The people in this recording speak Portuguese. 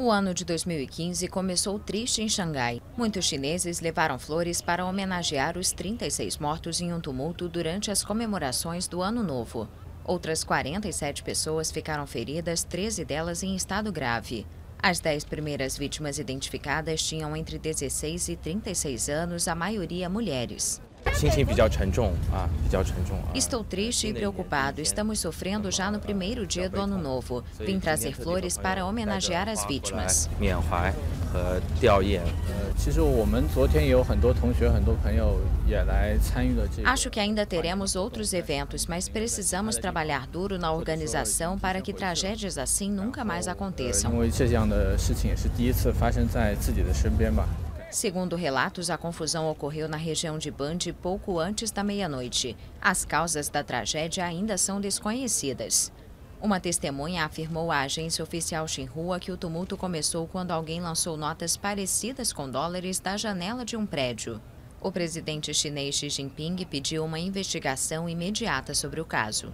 O ano de 2015 começou triste em Xangai. Muitos chineses levaram flores para homenagear os 36 mortos em um tumulto durante as comemorações do Ano Novo. Outras 47 pessoas ficaram feridas, 13 delas em estado grave. As 10 primeiras vítimas identificadas tinham entre 16 e 36 anos, a maioria mulheres. Estou triste e preocupado. Estamos sofrendo já no primeiro dia do ano novo. Vim trazer flores para homenagear as vítimas. Acho que ainda teremos outros eventos, mas precisamos trabalhar duro na organização para que tragédias assim nunca mais aconteçam. Segundo relatos, a confusão ocorreu na região de Band pouco antes da meia-noite. As causas da tragédia ainda são desconhecidas. Uma testemunha afirmou à agência oficial Xinhua que o tumulto começou quando alguém lançou notas parecidas com dólares da janela de um prédio. O presidente chinês Xi Jinping pediu uma investigação imediata sobre o caso.